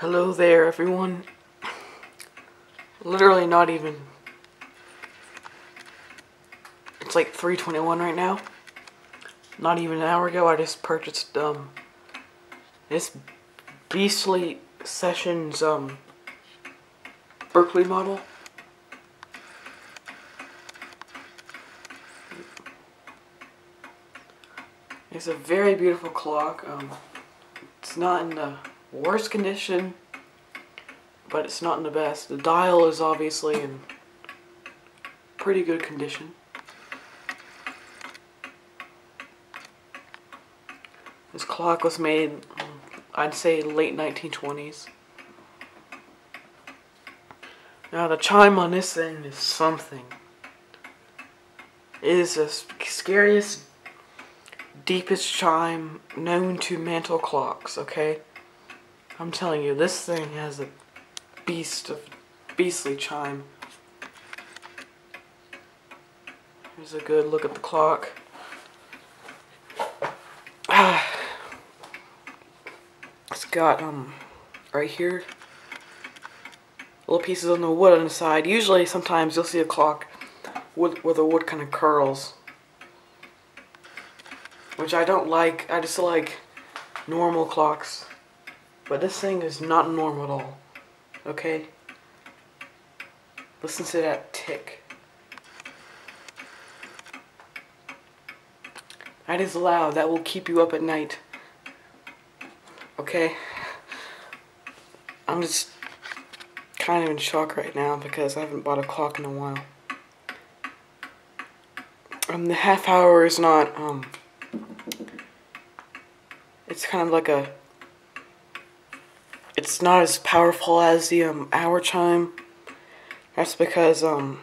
Hello there, everyone. Literally not even... It's like 3.21 right now. Not even an hour ago, I just purchased, um... This Beastly Sessions, um... Berkeley model. It's a very beautiful clock. Um, it's not in the worst condition, but it's not in the best. The dial is obviously in pretty good condition. This clock was made, I'd say, late 1920s. Now the chime on this thing is something. It is the scariest, deepest chime known to mantle clocks, okay? I'm telling you, this thing has a beast of beastly chime. Here's a good look at the clock. It's got, um, right here, little pieces on the wood on the side. Usually, sometimes you'll see a clock with, where the wood kind of curls. Which I don't like. I just like normal clocks. But this thing is not normal at all. Okay? Listen to that tick. That is loud. That will keep you up at night. Okay? I'm just kind of in shock right now because I haven't bought a clock in a while. Um, the half hour is not, um, it's kind of like a it's not as powerful as the um, hour chime. That's because um,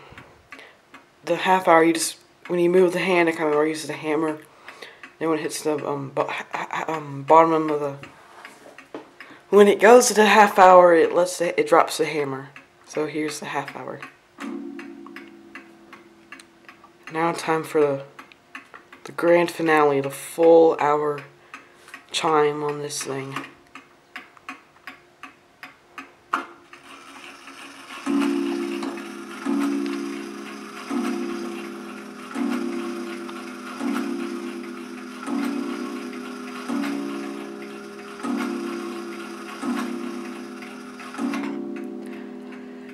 the half hour, you just when you move the hand, it kind of uses the hammer. Then when it hits the um, um, bottom of the when it goes to the half hour, it lets the, it drops the hammer. So here's the half hour. Now time for the the grand finale, the full hour chime on this thing.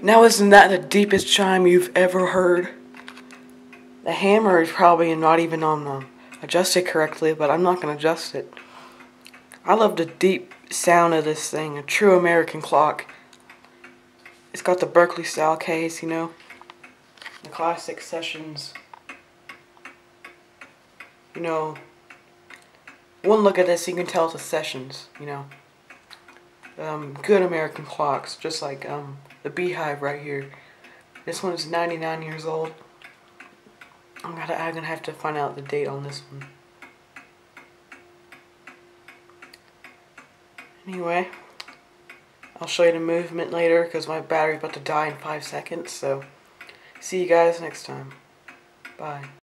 Now isn't that the deepest chime you've ever heard? The hammer is probably not even on the adjusted correctly, but I'm not going to adjust it. I love the deep sound of this thing, a true American clock. It's got the Berkeley style case, you know, the classic sessions. You know, one look at this, you can tell it's a sessions, you know. Um, good American clocks, just like um, the beehive right here. This one is 99 years old. I'm gonna, I'm gonna have to find out the date on this one. Anyway, I'll show you the movement later because my battery's about to die in five seconds. So, see you guys next time. Bye.